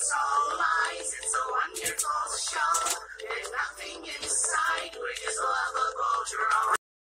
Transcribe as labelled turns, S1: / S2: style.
S1: It's all lies, it's a wonderful show. There's nothing inside, which is just lovable drones.